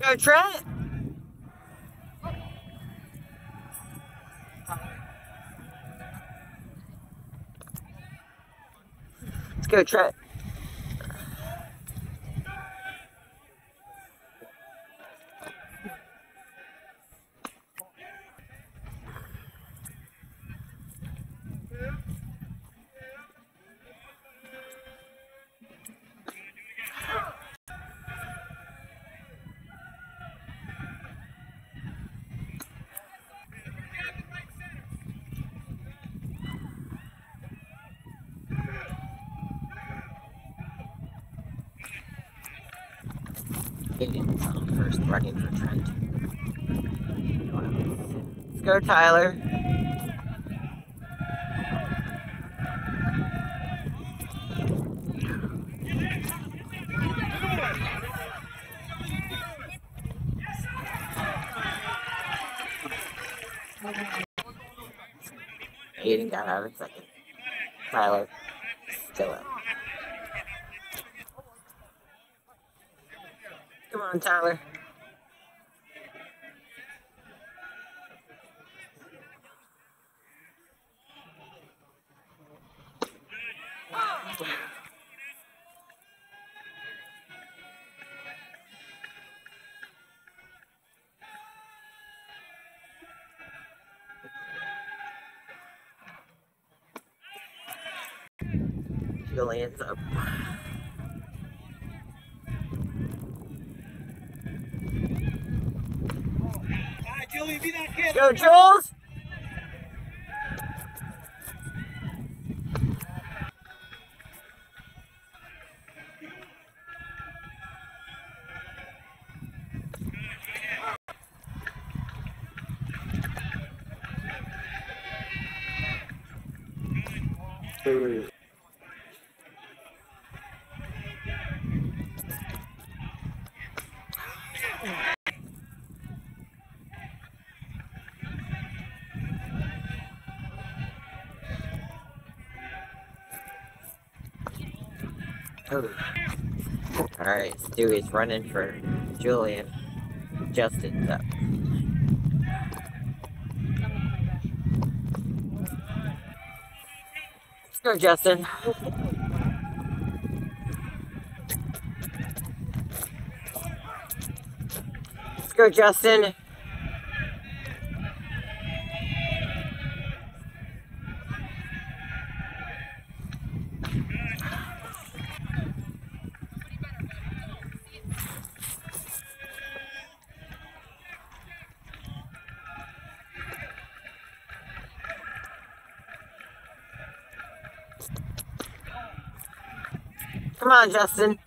Go, Trent. Let's go, Trent. Hayden's on first running for Trent. Let's go, Tyler. Hayden got out of second. Tyler still up. Come on, Tyler. Julian's up. Go, Alright, Stewie's running for Julian. Justin's up. Let's go, Justin. Let's go, Justin. Come on, Justin.